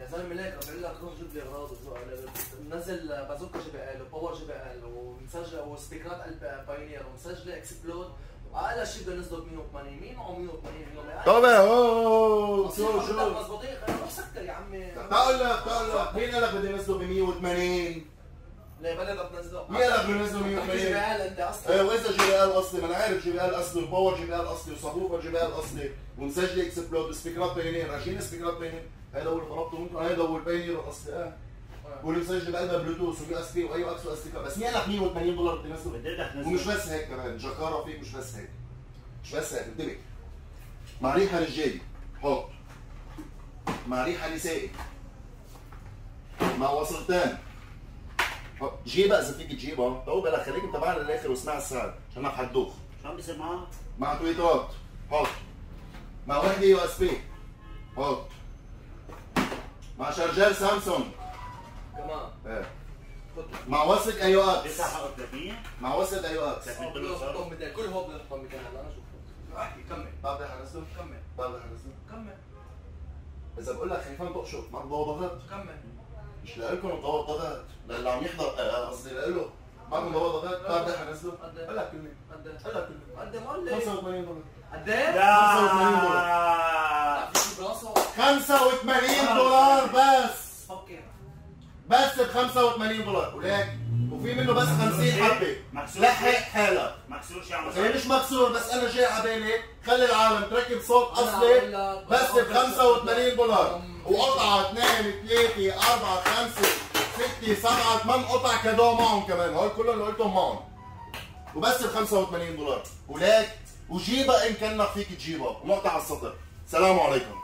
يا زلمه ليك بقول لك روح جيب لي أغراض وذوق نزل بازوكا جي بي إل وباور جي بي إل ومسجل وسبيكرات قلب بايونير ومسجله اكسبلود أقل شيء بده نزله ب 180 مين معه 180 اليوم طبعا اوه شو شو؟ نروح سكر يا عمي. بقول لك بقول لك مين قال لك بدي انزله ب 180 ليه؟ بلا تنزله مين قال لك بدي بي 180 إل أنت أصلا. إيه وإذا جي بي ال أصلي ما أنا عارف جي بي ال أصلي وباور جي بي ال أصلي وصابوفر جي بي ال اصلي ومسجل اكسبلود وسبيكرات بايونير راشين سبيكرات بايونير هذا هو اللي طلبته منكم هذا هو البايونير الاصلي آه. واللي مسجل بقلبها بلوتوث ويو اس بي واي إكس واس بس مين لك 180 دولار بديتك ومش بس هيك كمان. جكارة فيك مش بس هيك. مش بس هيك. انتبه. مع ريحة رجالي. حط مع ريحة نسائي. مع وصلتان. جيبها إذا فيك تجيبها تو بالك خليك انت بعد للآخر واسمع السعر عشان ما حدوخ. شو عم بيصير معاه؟ مع تويترات حط مع وحدة يو إس بي. حط مع شارجر سامسونج. كمان. إيه. مع وصلة آي أو إكس. بيدفع حقه 30 مع وصلة آي أو إكس. كل هو بدنا نحطهم مكان هلا أنا شوف. أحكي كمل. طب حنسلم كمل. طب حنسلم كمل. إذا بقول لك خايفان تقشط ما مضوضات كمل. مش لكم مضوضات للي عم يحضر آه، قصدي له ما مضوضات طب ده حنسلم قد إيه؟ قال لك كلمة. قد إيه؟ قال لك كلمة. قد إيه؟ قول لي. 85 دولار. قد إيه؟ لا 85 في شيء براسه 85 دولار بس. فكر بس ب 85 دولار. وليك وفي منه بس 50 حبة. لحق حالك. مكسور شي عم مش مكسور بس أنا جاي على بالي خلي العالم تركب صوت أصلي. بس ب 85 دولار. وقطعة 2 3 4 5 6 7 8 قطع كادو معهم كمان. هول كلهم اللي قلتهم معهم. وبس ب 85 دولار. وليك وجيبها إن كانك فيك تجيبها. ونقطع على السطر سلام عليكم.